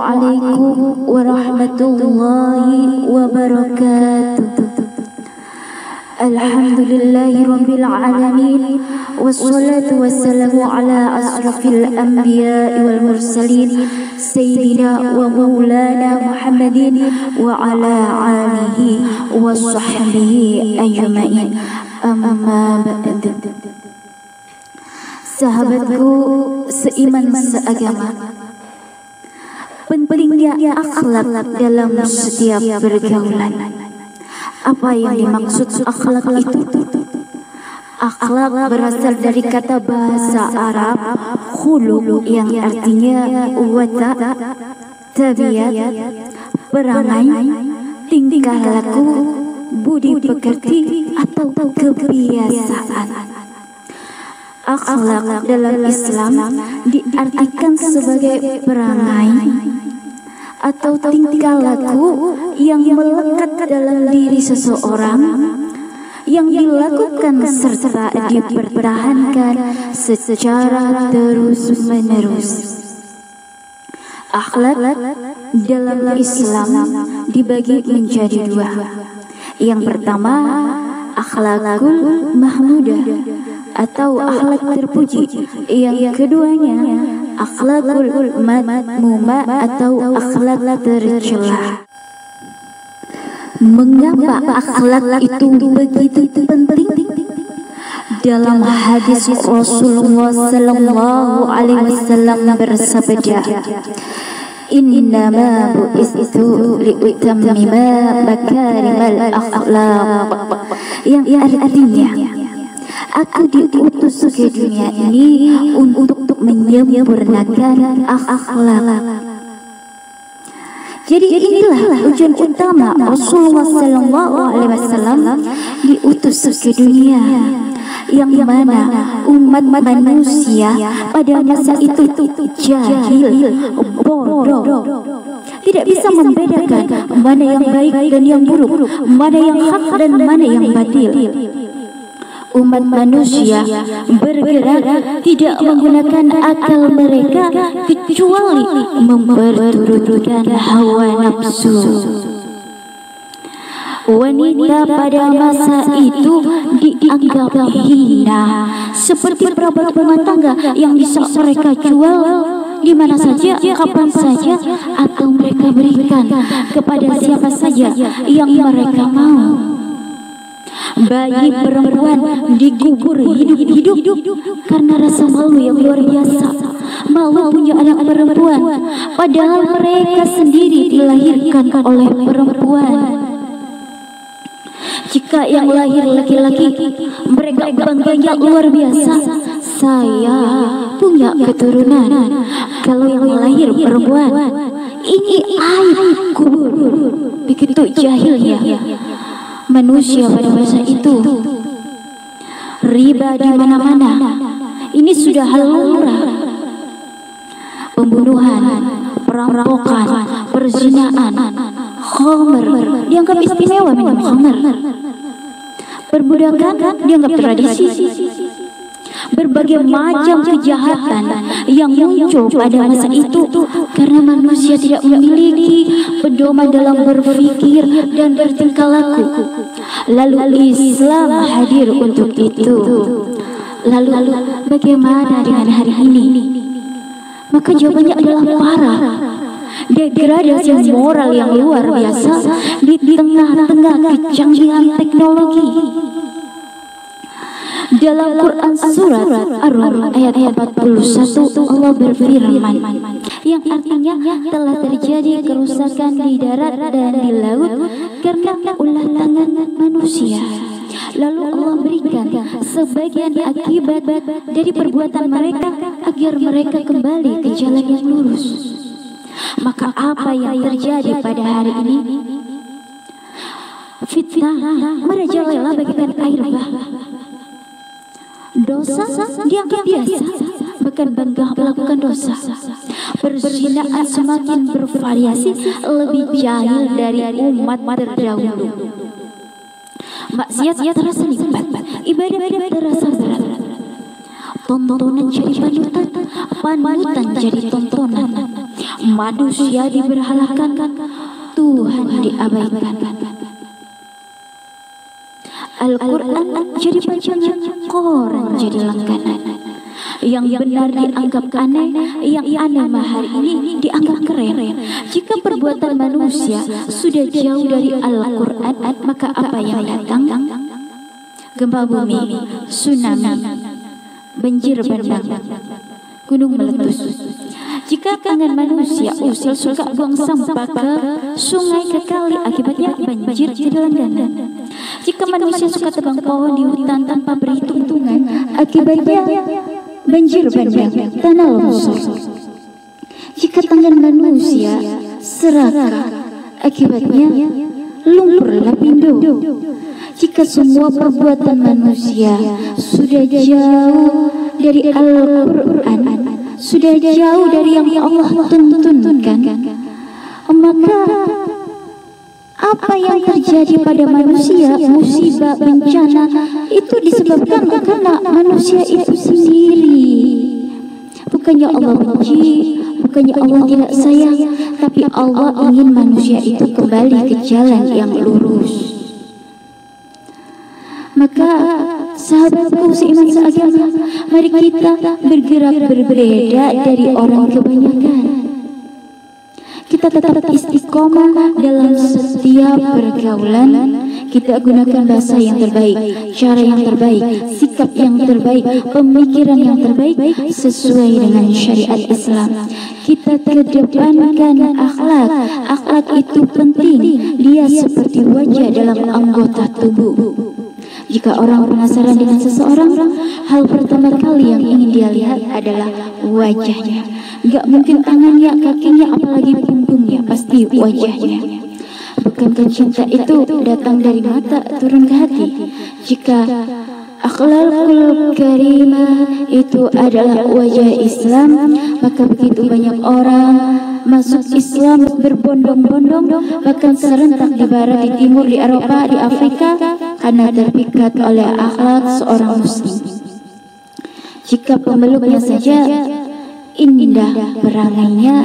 عليكم ورحمة الله وبركاته. الحمد لله رب العالمين والصلاة والسلام على أشرف الأنبياء والمرسلين سيدنا ومولانا محمد وعلى آله وصحبه أجمعين. أما بعد. Sahabatku seiman seagama Pentingnya akhlak dalam setiap pergaulan Apa yang dimaksud akhlak itu? Akhlak berasal dari kata bahasa Arab khulu yang artinya wata, tabiat, perangai, tingkah laku, budi pekerti atau kebiasaan. Akhlak dalam Islam diartikan sebagai perangai atau tingkah laku yang melekat dalam diri seseorang yang dilakukan serta dipertahankan secara terus-menerus. Akhlak dalam Islam dibagi menjadi dua. Yang pertama, akhlakul mahmudah atau akhlak terpuji. Yang keduanya akhlakul madmuma atau akhlak tercela. Mengapa akhlak itu begitu penting? Dalam hadis Rasulullah sallallahu alaihi wasallam bersabda, "Innama bu'istu liutammima makarimal akhlaq." Yang artinya Aku diutus ke dunia ini untuk menyempurnakan akhlak. Jadi inilah tujuan utama Rasulullah Sallallahu Alaihi Wasallam diutus ke dunia yang mana umat manusia pada masa itu jahil, bodoh, tidak bisa membedakan mana yang baik dan yang buruk, mana yang hak dan mana yang batil umat manusia bergerak tidak menggunakan akal mereka kecuali memperturutkan hawa nafsu. Wanita pada masa itu dianggap hina seperti perabot rumah tangga yang bisa mereka jual di mana saja, kapan saja, atau mereka berikan kepada siapa saja yang mereka mau bayi perempuan digugur hidup-hidup karena rasa malu yang luar biasa. Malu punya anak perempuan, padahal mereka sendiri dilahirkan oleh perempuan. Jika yang lahir laki-laki, mereka bangganya luar biasa. Saya punya keturunan. Kalau yang lahir perempuan, ini aib kubur. Begitu jahilnya manusia pada masa itu. Riba di mana-mana. Ini sudah hal lumrah. Pembunuhan, perampokan, perzinaan, khamr dianggap istimewa minum khamr. Perbudakan dianggap tradisi berbagai macam kejahatan yang muncul pada masa itu karena manusia tidak memiliki pedoman dalam berpikir dan bertingkah laku. Lalu Islam hadir untuk itu. Lalu bagaimana dengan hari ini? Maka jawabannya adalah parah. Degradasi moral yang luar biasa di tengah-tengah kecanggihan teknologi. Dalam Quran surat Ar-Rum ayat 41 Allah berfirman yang artinya telah terjadi kerusakan di darat dan di laut karena ulah tangan manusia. Lalu Allah berikan sebagian akibat dari perbuatan mereka agar mereka kembali ke jalan yang lurus. Maka apa yang terjadi pada hari ini? Fitnah merajalela bagikan air bah dosa dianggap biasa bahkan bangga melakukan dosa perzinaan semakin bervariasi lebih jahil dari umat terdahulu maksiat terasa nikmat ibadah terasa berat tontonan jadi panutan panutan jadi tontonan manusia diberhalakan, Tuhan diabaikan. Al-Quran jadi bacangan, Quran jadi langganan. Yang benar dianggap aneh, yang aneh mahar ini dianggap keren. Jika perbuatan manusia sudah jauh dari Al-Quran, maka apa yang datang? Gempa bumi, tsunami, banjir bandang, gunung meletus. Jika tangan manusia usil suka buang sampah ke sungai ke kali akibatnya banjir jadi langganan. Jika manusia suka tebang pohon di hutan tanpa berhitung-hitungan akibatnya banjir bandang tanah longsor. Jika tangan manusia serakah akibatnya lumpur lapindo. Jika semua perbuatan manusia sudah jauh dari Al-Quran sudah jauh dari yang Allah tuntunkan maka apa yang terjadi pada manusia musibah bencana itu disebabkan karena manusia itu sendiri bukannya Allah benci bukannya Allah tidak sayang tapi Allah ingin manusia itu kembali ke jalan yang lurus. maka sahabatku seiman seagama mari kita bergerak berbeda dari orang kebanyakan. kita tetap istiqomah dalam setiap pergaulan kita gunakan bahasa yang terbaik cara yang terbaik sikap yang terbaik pemikiran yang terbaik sesuai dengan syariat Islam kita kedepankan akhlak akhlak itu penting dia seperti wajah dalam anggota tubuh jika orang penasaran dengan seseorang, hal pertama kali yang ingin dia lihat adalah wajahnya. Gak mungkin tangannya, kakinya, apalagi punggungnya, pasti wajahnya. Bukankah cinta itu datang dari mata turun ke hati? Jika akhlakul karimah itu adalah wajah Islam, maka begitu banyak orang masuk Islam berbondong-bondong bahkan serentak di barat, di timur, di Eropa, di Afrika karena terpikat oleh akhlak seorang muslim. Jika pemeluknya saja indah perangainya,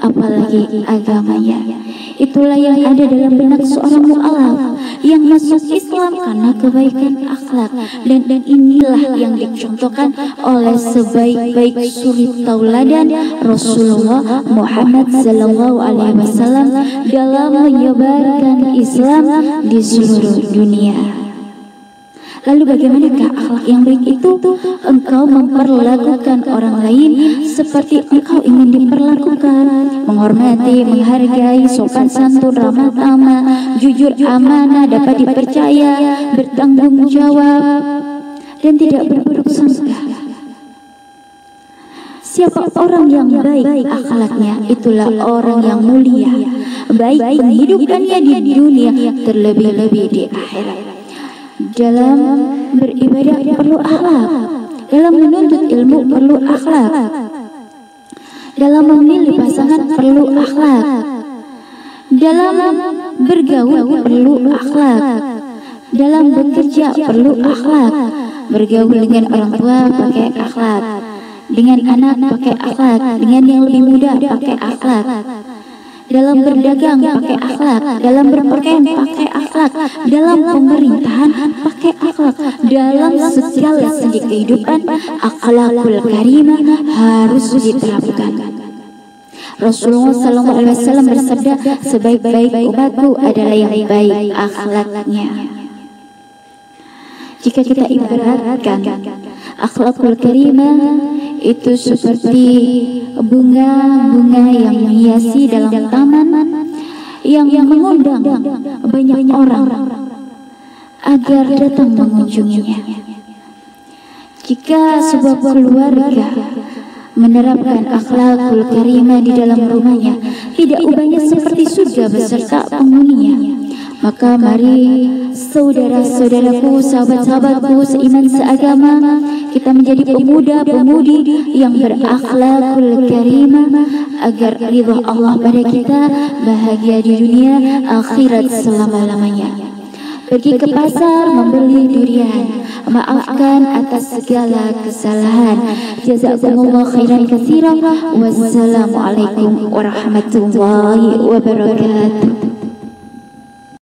apalagi agamanya. Itulah yang ada dalam benak seorang mu'alaf yang masuk Islam karena kebaikan akhlak dan dan inilah yang dicontohkan oleh sebaik-baik suri tauladan Rasulullah Muhammad sallallahu alaihi wasallam dalam menyebarkan Islam di seluruh dunia. Lalu bagaimanakah akhlak yang baik itu? Engkau memperlakukan orang lain seperti engkau ingin diperlakukan, menghormati, menghargai, sopan santun, ramah tamah, jujur, amanah, dapat dipercaya, bertanggung jawab, dan tidak berburuk sangka. Siapa orang yang baik akhlaknya, itulah orang yang mulia. Baik menghidupkannya di dunia, terlebih-lebih di akhirat. Dalam beribadah perlu akhlak. Dalam menuntut ilmu perlu akhlak. Dalam memilih pasangan perlu akhlak. Dalam bergaul perlu akhlak. Dalam bekerja perlu akhlak. Bergaul dengan orang tua pakai akhlak. Dengan anak pakai akhlak. Dengan yang lebih muda pakai akhlak dalam berdagang pakai akhlak, dalam berpakaian pakai dalam pemerintahan pakai akhlak, dalam segala sendi kehidupan akhlakul karimah harus diterapkan. Rasulullah Sallallahu Alaihi Wasallam bersabda, sebaik-baik umatku adalah yang baik akhlaknya. Jika kita ibaratkan akhlakul karimah itu seperti bunga-bunga yang menghiasi dalam taman yang mengundang banyak orang agar datang mengunjunginya. Jika sebuah keluarga menerapkan akhlakul karimah di dalam rumahnya, tidak ubahnya seperti surga beserta penghuninya. Maka mari saudara-saudaraku, sahabat-sahabatku seiman seagama, kita menjadi pemuda-pemudi yang berakhlakul karimah agar ridha Allah pada kita bahagia di dunia akhirat selama-lamanya. pergi ke pasar membeli durian. Maafkan atas segala kesalahan. Jazakumullah khairan katsiran. Wassalamualaikum warahmatullahi wabarakatuh.